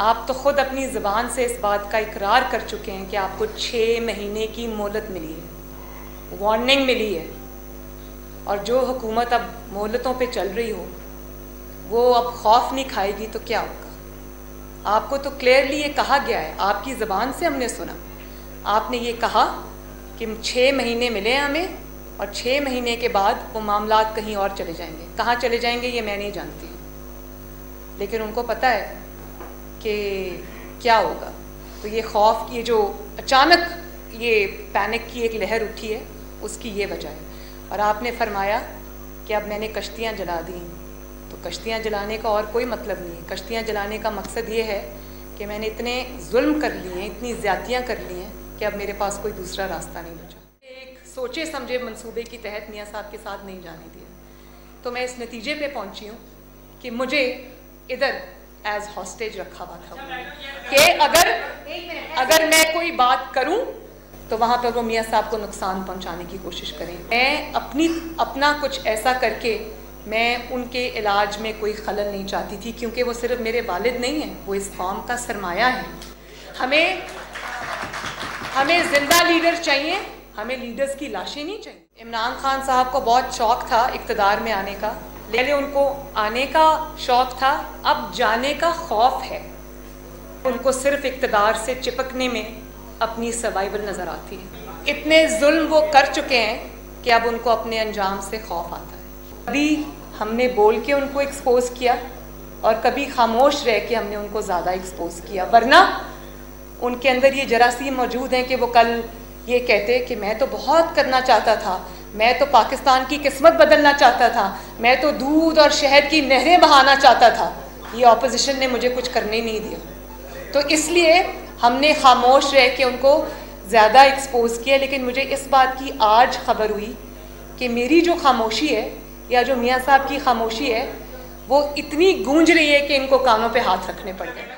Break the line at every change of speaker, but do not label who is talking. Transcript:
आप तो ख़ुद अपनी ज़बान से इस बात का इकरार कर चुके हैं कि आपको छः महीने की मोहलत मिली है। वार्निंग मिली है। और जो हुकूमत अब मोहलतों पे चल रही हो, वो अब खौफ नहीं खाएगी तो क्या होगा? आपको तो क्लियरली ये कहा गया है। आपकी ज़बान से हमने सुना। आपने ये कहा कि छः महीने मिले हमें और छः महीने के बाद वो मामला कहीं और चले जाएँगे। कहाँ चले जाएँगे ये मैं नहीं जानती। लेकिन उनको पता है कि क्या होगा? तो ये खौफ, ये जो अचानक ये पैनिक की एक लहर उठी है, उसकी ये वजह है। और आपने फरमाया कि अब मैंने कश्तियाँ जला दी। तो कश्तियाँ जलाने का और कोई मतलब नहीं है। कश्तियाँ जलाने का मकसद ये है कि मैंने इतने जुल्म कर लिए हैं, इतनी ज़्यादतियाँ कर ली हैं कि अब मेरे पास कोई दूसरा रास्ता नहीं बचा। एक सोचे समझे मंसूबे के तहत मियाँ साहब के साथ नहीं जाने दिया। तो मैं इस नतीजे पे पहुँची हूँ कि मुझे इधर एज हॉस्टेज रखा हुआ था कि अगर अगर मैं कोई बात करूँ तो वहाँ पर वो मियाँ साहब को नुकसान पहुँचाने की कोशिश करें। मैं अपनी, अपना कुछ ऐसा करके मैं उनके इलाज में कोई खलल नहीं चाहती थी, क्योंकि वो सिर्फ़ मेरे वालिद नहीं हैं, वो इस कौम का सरमाया है। हमें हमें ज़िंदा लीडर चाहिए, हमें लीडर्स की लाशें नहीं चाहिए। इमरान खान साहब को बहुत शौक था इकतदार में आने का। पहले उनको आने का शौक था, अब जाने का खौफ है। उनको सिर्फ़ इकतदार से चिपकने में अपनी सर्वाइवल नज़र आती है। इतने जुल्म वो कर चुके हैं कि अब उनको अपने अंजाम से खौफ आता है। कभी हमने बोल के उनको एक्सपोज किया और कभी खामोश रह के हमने उनको ज़्यादा एक्सपोज किया। वरना उनके अंदर ये जरासीम मौजूद हैं कि वो कल ये कहते कि मैं तो बहुत करना चाहता था मैं तो पाकिस्तान की किस्मत बदलना चाहता था। मैं तो दूध और शहद की नहरें बहाना चाहता था। ये ऑपोजिशन ने मुझे कुछ करने नहीं दिया। तो इसलिए हमने खामोश रह के उनको ज़्यादा एक्सपोज किया, लेकिन मुझे इस बात की आज खबर हुई कि मेरी जो खामोशी है या जो मियाँ साहब की खामोशी है, वो इतनी गूंज रही है कि इनको कानों पे हाथ रखने पड़ गए।